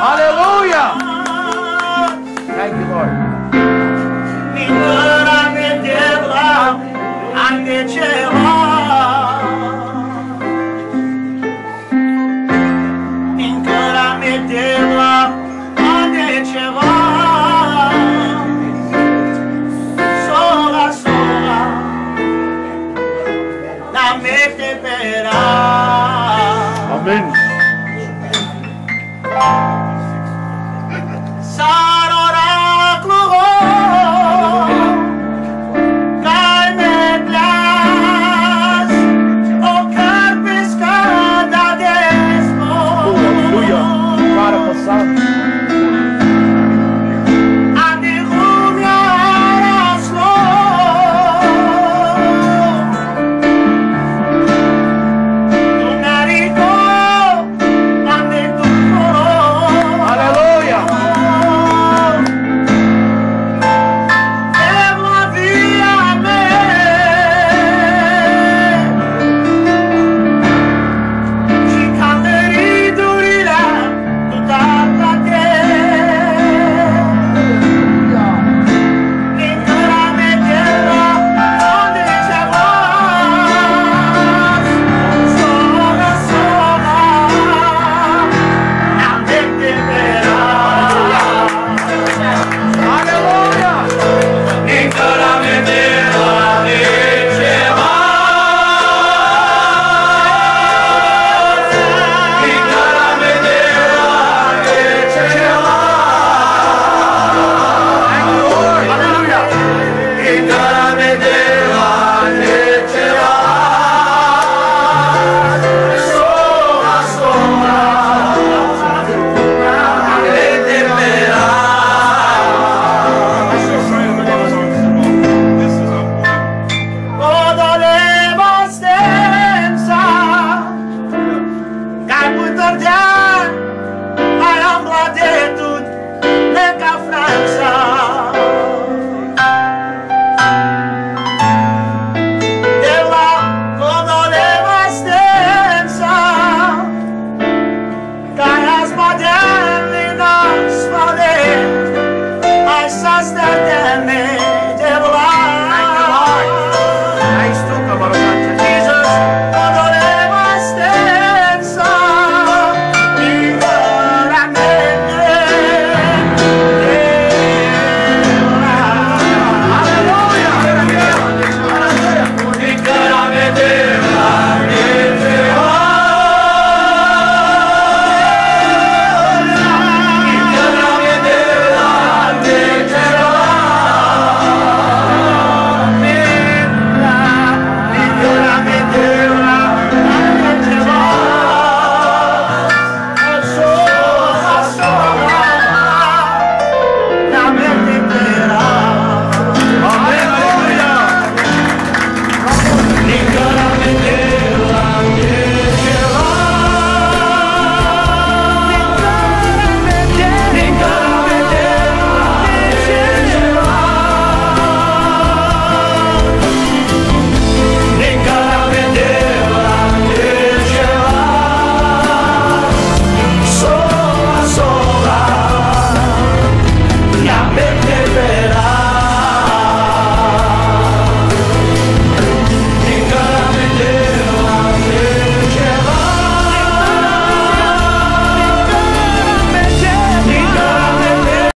Hallelujah. Thank you, Lord.